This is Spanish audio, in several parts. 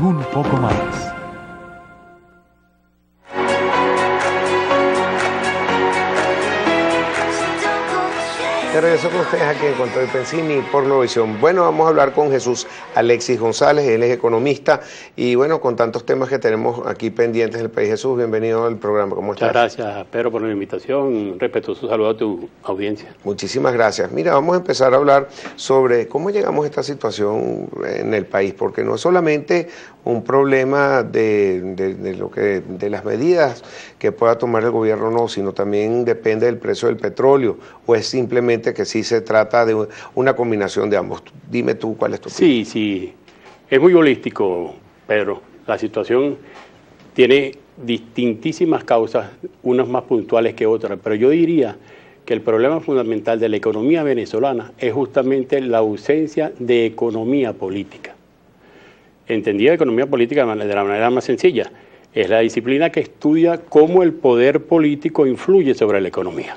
un poco más. De regreso con ustedes aquí en Control Pensini por Novisión. Bueno, vamos a hablar con Jesús Alexis González, él es economista y bueno, con tantos temas que tenemos aquí pendientes del país. Jesús, bienvenido al programa. ¿Cómo estás? Muchas gracias, Pedro, por la invitación. Respetuoso saludo a tu audiencia. Muchísimas gracias. Mira, vamos a empezar a hablar sobre cómo llegamos a esta situación en el país, porque no es solamente un problema de, de, de lo que, de las medidas que pueda tomar el gobierno, no, sino también depende del precio del petróleo, o es simplemente que sí se trata de una combinación de ambos. Dime tú cuál es tu Sí, sí, es muy holístico, Pedro. La situación tiene distintísimas causas, unas más puntuales que otras, pero yo diría que el problema fundamental de la economía venezolana es justamente la ausencia de economía política. Entendida economía política de la manera más sencilla, es la disciplina que estudia cómo el poder político influye sobre la economía.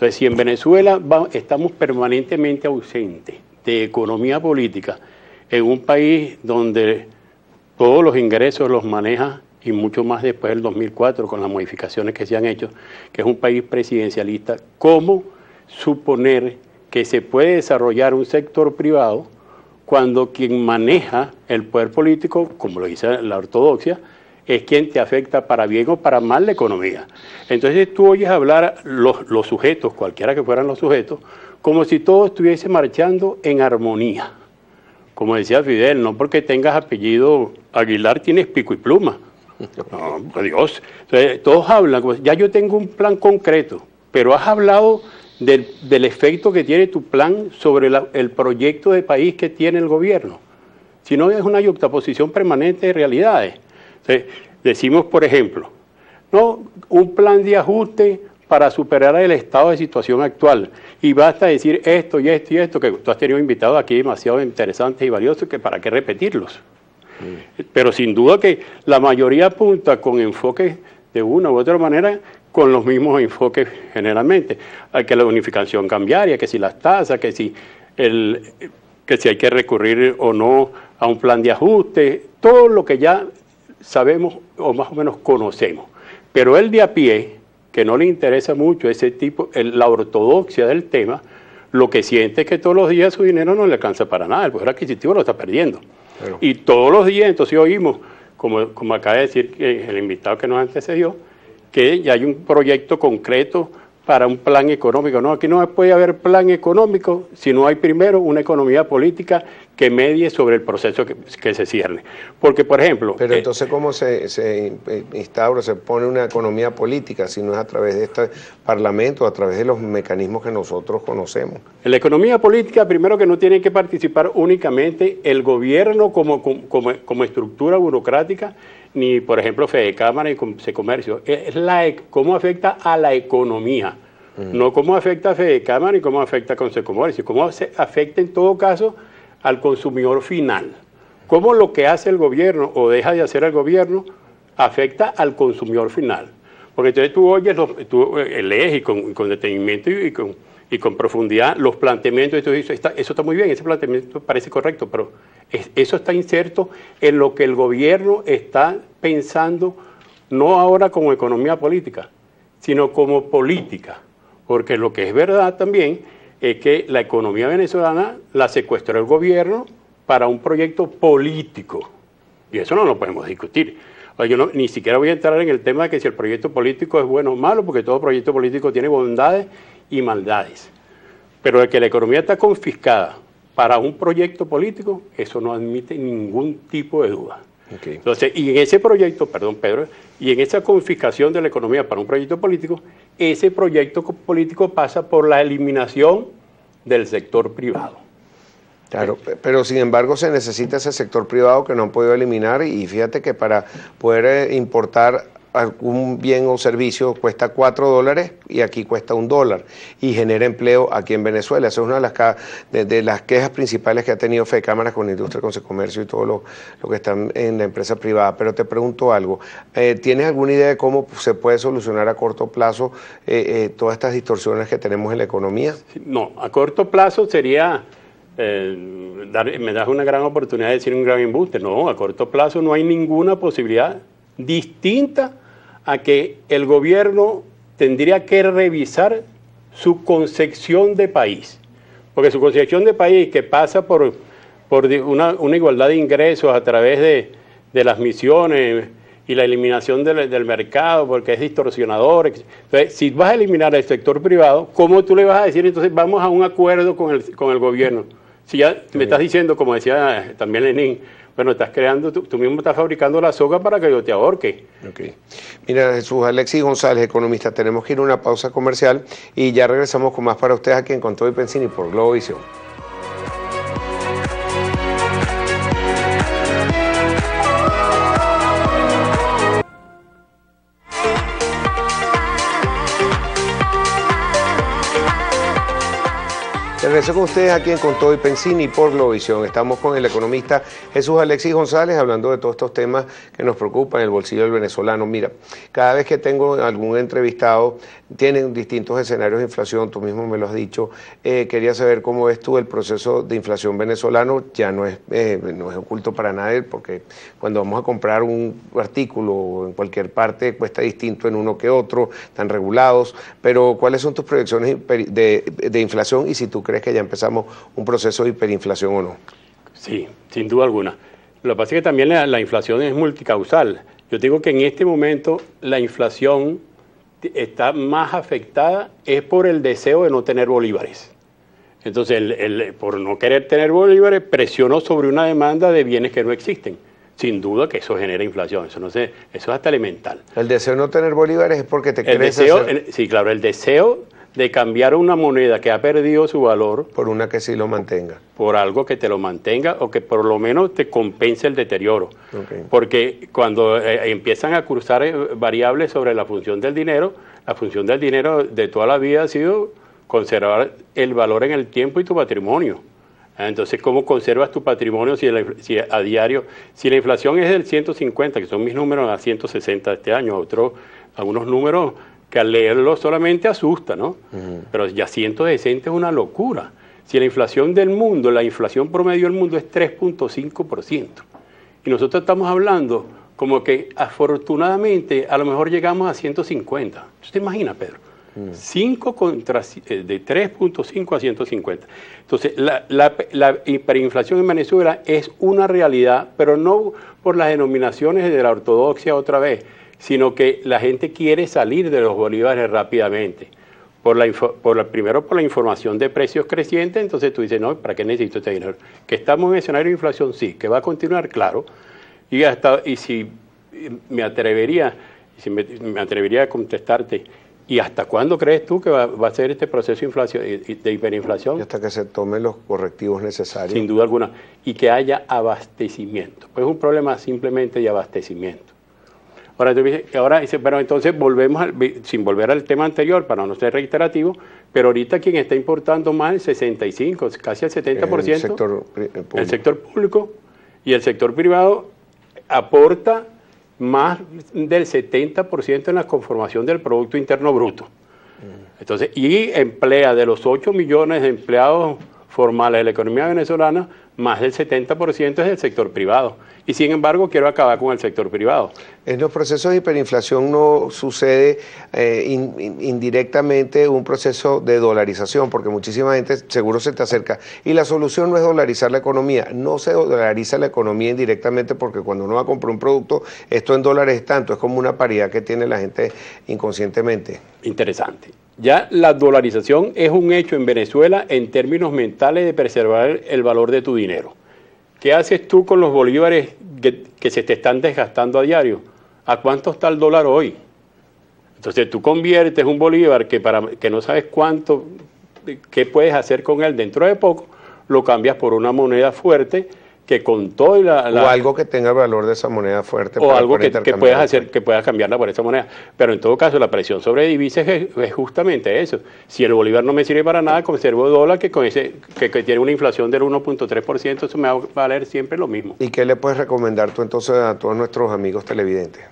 Entonces, si en Venezuela estamos permanentemente ausentes de economía política, en un país donde todos los ingresos los maneja y mucho más después del 2004 con las modificaciones que se han hecho, que es un país presidencialista, ¿cómo suponer que se puede desarrollar un sector privado cuando quien maneja el poder político, como lo dice la ortodoxia, es quien te afecta para bien o para mal la economía. Entonces tú oyes hablar los, los sujetos, cualquiera que fueran los sujetos, como si todo estuviese marchando en armonía. Como decía Fidel, no porque tengas apellido Aguilar tienes pico y pluma. No, por Dios. Entonces, todos hablan, ya yo tengo un plan concreto, pero has hablado del, del efecto que tiene tu plan sobre la, el proyecto de país que tiene el gobierno. Si no, es una yuxtaposición permanente de realidades. Entonces, decimos, por ejemplo, no, un plan de ajuste para superar el estado de situación actual. Y basta decir esto y esto y esto, que tú has tenido invitados aquí demasiado interesantes y valiosos, que para qué repetirlos. Mm. Pero sin duda que la mayoría apunta con enfoques de una u otra manera con los mismos enfoques generalmente. Hay que la unificación cambiaria, que si las tasas, que si, el, que si hay que recurrir o no a un plan de ajuste, todo lo que ya sabemos o más o menos conocemos. Pero el de a pie, que no le interesa mucho ese tipo, el, la ortodoxia del tema, lo que siente es que todos los días su dinero no le alcanza para nada, el poder adquisitivo lo está perdiendo. Y todos los días, entonces oímos, como, como acaba de decir el invitado que nos antecedió, que ya hay un proyecto concreto para un plan económico. No, aquí no puede haber plan económico si no hay primero una economía política que medie sobre el proceso que, que se cierne. Porque, por ejemplo... Pero entonces, eh, ¿cómo se, se, instaura, se pone una economía política si no es a través de este Parlamento, a través de los mecanismos que nosotros conocemos? En la economía política, primero que no tiene que participar únicamente el gobierno como, como, como estructura burocrática, ni, por ejemplo, Fede Cámara y Comercio. Es la, cómo afecta a la economía, mm. no cómo afecta a Fede Cámara ni cómo afecta a Comercio, cómo afecta en todo caso al consumidor final. Cómo lo que hace el gobierno o deja de hacer el gobierno afecta al consumidor final. Porque entonces tú oyes, los, tú lees y con, detenimiento y, con, profundidad los planteamientos y tú dices, está, eso está muy bien, ese planteamiento parece correcto, pero es, eso está inserto en lo que el gobierno está pensando, no ahora como economía política, sino como política. Porque lo que es verdad también es que la economía venezolana la secuestró el gobierno para un proyecto político. Y eso no lo podemos discutir. Yo no, ni siquiera voy a entrar en el tema de que si el proyecto político es bueno o malo, porque todo proyecto político tiene bondades y maldades. Pero de que la economía está confiscada para un proyecto político, eso no admite ningún tipo de duda. Okay. Entonces, y en ese proyecto, perdón Pedro, y en esa confiscación de la economía para un proyecto político, ese proyecto político pasa por la eliminación del sector privado. Claro, pero sin embargo se necesita ese sector privado que no han podido eliminar y fíjate que para poder importar algún bien o servicio cuesta cuatro dólares y aquí cuesta un dólar y genera empleo aquí en Venezuela. Esa es una de las, de, las quejas principales que ha tenido FECámaras con la industria, con comercio y todo lo, lo, que están en la empresa privada. Pero te pregunto algo, eh, ¿tienes alguna idea de cómo se puede solucionar a corto plazo eh, eh, todas estas distorsiones que tenemos en la economía? No, a corto plazo sería dar, me das una gran oportunidad de decir un gran embuste. No, a corto plazo no hay ninguna posibilidad distinta a que el gobierno tendría que revisar su concepción de país. Porque su concepción de país, que pasa por, por una, igualdad de ingresos a través de, las misiones y la eliminación del, mercado, porque es distorsionador. Entonces, si vas a eliminar el sector privado, ¿cómo tú le vas a decir entonces vamos a un acuerdo con el, con el gobierno? Si ya me estás diciendo, como decía también Lenin, bueno, estás creando, tú, mismo estás fabricando la soga para que yo te ahorque. Okay. Mira, Jesús Alexis González, economista, tenemos que ir a una pausa comercial y ya regresamos con más para ustedes aquí en Control y Pensini por Globovisión. Regreso con ustedes aquí en Con Todo y Pensini por Globovisión. Estamos con el economista Jesús Alexis González hablando de todos estos temas que nos preocupan, el bolsillo del venezolano. Mira, cada vez que tengo algún entrevistado, tienen distintos escenarios de inflación, tú mismo me lo has dicho. Eh, quería saber cómo ves tú el proceso de inflación venezolano. Ya no es, eh, no es oculto para nadie, porque cuando vamos a comprar un artículo en cualquier parte cuesta distinto en uno que otro, están regulados. Pero, ¿cuáles son tus proyecciones de, de inflación y si tú crees que ya empezamos un proceso de hiperinflación o no? Sí, sin duda alguna. Lo que pasa es que también la, inflación es multicausal. Yo digo que en este momento la inflación está más afectada es por el deseo de no tener bolívares. Entonces, el, por no querer tener bolívares, presionó sobre una demanda de bienes que no existen. Sin duda que eso genera inflación, eso, no sé, eso es hasta elemental. El deseo de no tener bolívares es porque te el deseo, Sí, claro, el deseo de cambiar una moneda que ha perdido su valor. Por una que sí lo mantenga. Por algo que te lo mantenga o que por lo menos te compense el deterioro. Porque cuando eh, empiezan a cruzar eh, variables sobre la función del dinero, la función del dinero de toda la vida ha sido conservar el valor en el tiempo y tu patrimonio. Entonces, ¿cómo conservas tu patrimonio si, a diario, si la inflación es del 150, que son mis números a 160 este año, otros, algunos números que al leerlo solamente asusta, ¿no? Pero ya 160 es una locura. Si la inflación del mundo, la inflación promedio del mundo es 3.5%, y nosotros estamos hablando como que afortunadamente a lo mejor llegamos a 150. ¿Usted imagina, Pedro? 5 contra, eh, de 3.5 a 150. Entonces, la, la, hiperinflación en Venezuela es una realidad, pero no por las denominaciones de la ortodoxia otra vez, sino que la gente quiere salir de los bolívares rápidamente. Por la, por primero por la información de precios crecientes, entonces tú dices, no, ¿para qué necesito este dinero? Que estamos en escenario de inflación, sí, que va a continuar, claro. Y, hasta, y si me atrevería, si me, atrevería a contestarte, ¿Y hasta cuándo crees tú que va, a ser este proceso de, inflación, de hiperinflación? Y hasta que se tomen los correctivos necesarios. Sin duda alguna. Y que haya abastecimiento. Pues es un problema simplemente de abastecimiento. Ahora, ahora dice, pero entonces volvemos, sin volver al tema anterior, para no ser reiterativo, pero ahorita quien está importando más el 65, casi el 70%, el sector, eh, el sector público y el sector privado aporta más del 70% en la conformación del Producto Interno Bruto. Mm. Entonces, y emplea de los 8 millones de empleados formales de la economía venezolana, más del 70% es del sector privado. Y sin embargo, quiero acabar con el sector privado. En los procesos de hiperinflación no sucede eh, indirectamente un proceso de dolarización, porque muchísima gente seguro se te acerca. Y la solución no es dolarizar la economía, no se dolariza la economía indirectamente, porque cuando uno va a comprar un producto, esto en dólares es tanto, es como una paridad que tiene la gente inconscientemente. Interesante. Ya la dolarización es un hecho en Venezuela en términos mentales de preservar el valor de tu dinero. ¿Qué haces tú con los bolívares que, se te están desgastando a diario? ¿A cuánto está el dólar hoy? Entonces tú conviertes un bolívar que, para, que no sabes cuánto, qué puedes hacer con él dentro de poco, lo cambias por una moneda fuerte que con todo la, O algo que tenga el valor de esa moneda fuerte. O algo que, puedas hacer, que puedas cambiarla por esa moneda. Pero en todo caso, la presión sobre divisas es, justamente eso. Si el bolívar no me sirve para nada, conservo dólar que con ese que, tiene una inflación del 1.3%, eso me va a valer siempre lo mismo. ¿Y qué le puedes recomendar tú entonces a todos nuestros amigos televidentes?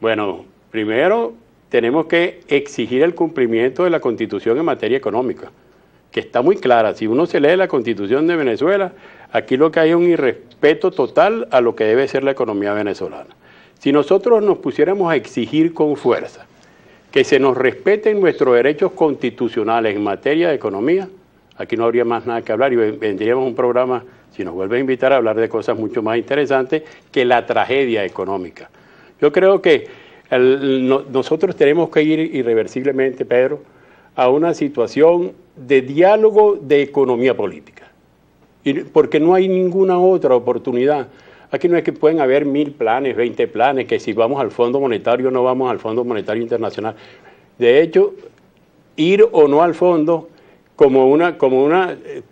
Bueno, primero tenemos que exigir el cumplimiento de la Constitución en materia económica que está muy clara. Si uno se lee la constitución de Venezuela, aquí lo que hay es un irrespeto total a lo que debe ser la economía venezolana. Si nosotros nos pusiéramos a exigir con fuerza que se nos respeten nuestros derechos constitucionales en materia de economía, aquí no habría más nada que hablar y vendríamos un programa, si nos vuelve a invitar, a hablar de cosas mucho más interesantes que la tragedia económica. Yo creo que nosotros tenemos que ir irreversiblemente, Pedro, a una situación de diálogo de economía política, y porque no hay ninguna otra oportunidad. Aquí no es que pueden haber mil planes, veinte planes, que si vamos al Fondo Monetario no vamos al Fondo Monetario Internacional. De hecho, ir o no al fondo como, una, como, una, eh,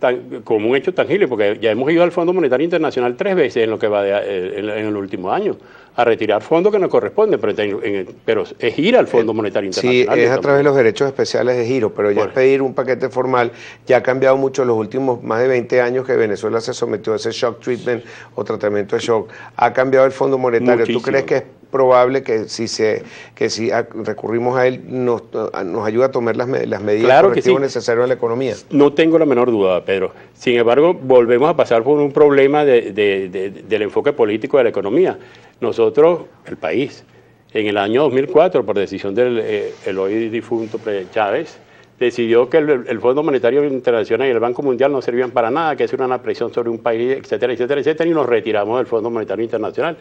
como un hecho tangible, porque ya hemos ido al Fondo Monetario Internacional tres veces en lo que va de, eh, en, el último año a retirar fondos que no corresponden, pero, es ir al Fondo Monetario Internacional. Sí, es a través de los derechos especiales de giro, pero ya es pedir un paquete formal, ya ha cambiado mucho en los últimos más de 20 años que Venezuela se sometió a ese shock treatment o tratamiento de shock, ha cambiado el Fondo Monetario. ¿Tú crees que es probable que si se que si recurrimos a él nos, nos ayuda a tomar las, las medidas claro correctivas necesarias en la economía. No tengo la menor duda, Pedro. Sin embargo, volvemos a pasar por un problema de, del enfoque político de la economía. Nosotros, el país, en el año 2004, por decisión del eh, el hoy difunto Chávez, decidió que el, Fondo Monetario Internacional y el Banco Mundial no servían para nada, que eso era una presión sobre un país, etcétera, etcétera, etcétera, y nos retiramos del Fondo Monetario Internacional.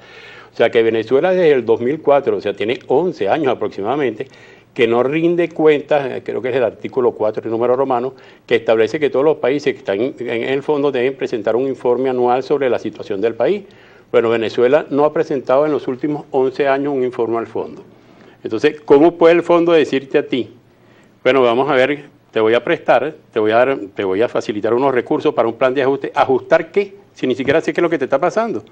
O sea que Venezuela desde el 2004, o sea, tiene 11 años aproximadamente, que no rinde cuentas, creo que es el artículo 4 del número romano, que establece que todos los países que están en el fondo deben presentar un informe anual sobre la situación del país. Bueno, Venezuela no ha presentado en los últimos 11 años un informe al fondo. Entonces, ¿cómo puede el fondo decirte a ti, bueno, vamos a ver, te voy a prestar, te voy a, dar, te voy a facilitar unos recursos para un plan de ajuste. ¿Ajustar qué? Si ni siquiera sé qué es lo que te está pasando.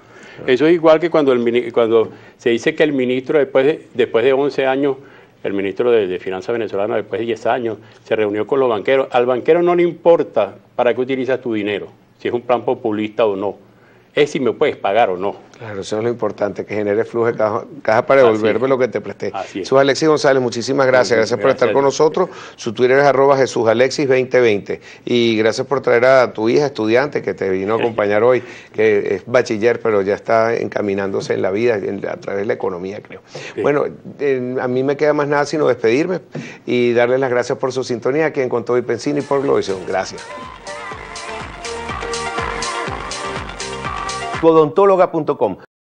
Eso es igual que cuando, el, cuando se dice que el ministro, después de, después de 11 años, el ministro de, de Finanzas venezolano, después de 10 años, se reunió con los banqueros. Al banquero no le importa para qué utilizas tu dinero, si es un plan populista o no es si me puedes pagar o no. Claro, eso es lo importante, que genere flujo de caja, para devolverme lo que te presté. Así es. Alexis González, muchísimas gracias. Gracias, por estar con nosotros. Su Twitter es arroba jesusalexis2020. Y gracias por traer a tu hija estudiante que te vino a acompañar hoy, que es bachiller, pero ya está encaminándose en la vida a través de la economía, creo. Bueno, a mí me queda más nada sino despedirme y darles las gracias por su sintonía aquí en Conto y Pensini y por Glovision. Gracias. odontóloga.com